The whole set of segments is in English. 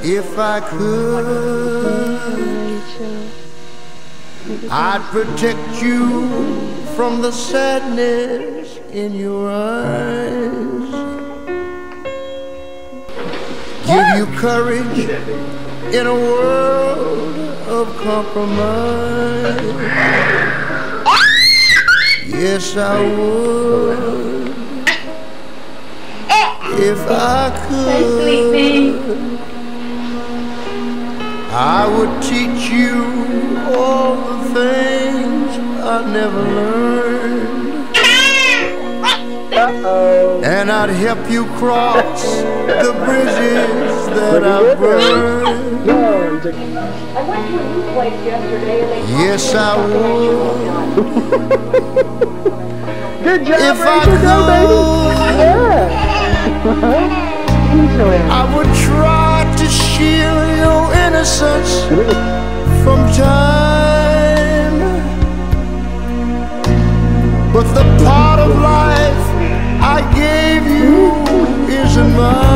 If I could, I'd protect you from the sadness in your eyes. Give you courage in a world of compromise. Yes, I would. If I could, I would teach you all the things I never learned. And I'd help you cross the bridges that I burned. I went to a new place yesterday and they Yes, I would. Good job, If I. Go, baby. could, Yeah. I would try from time. But the part of life I gave you isn't mine.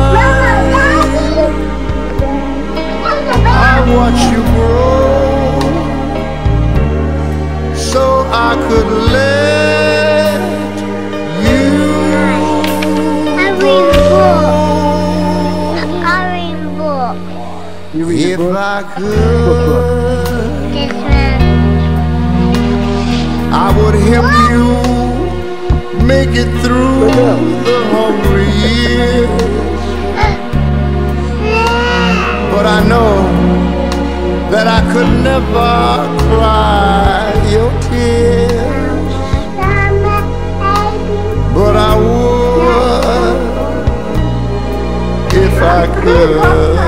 I could, I would help you make it through the hungry years. But I know that I could never cry your tears. But I would if I could.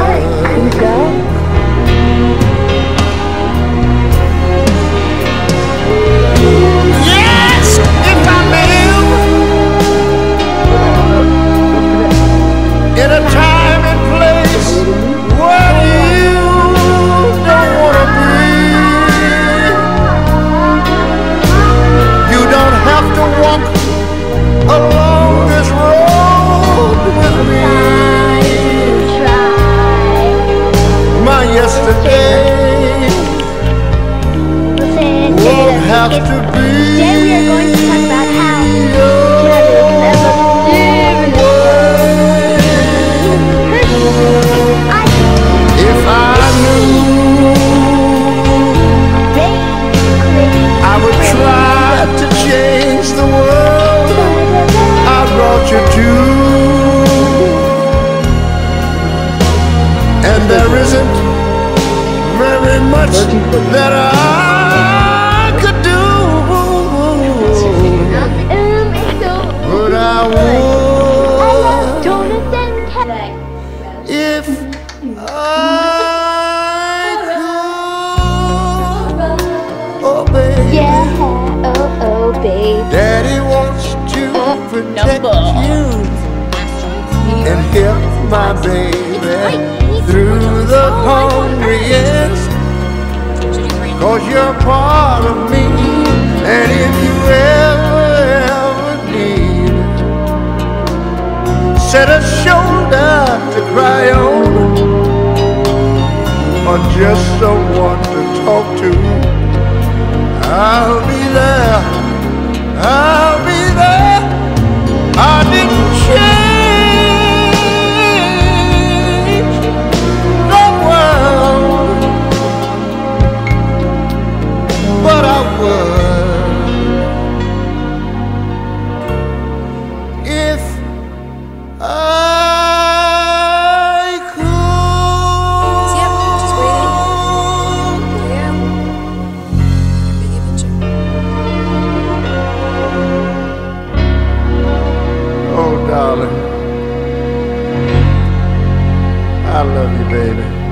Yesterday will have to be. That I could do. But I would if I could. Oh, baby. Yeah, oh, oh, babe. Daddy wants to protect you and help my baby through the hungriest. Cause you're part of me. And if you ever, ever need set a shoulder to cry on or just someone to talk to, I'll I love you, baby.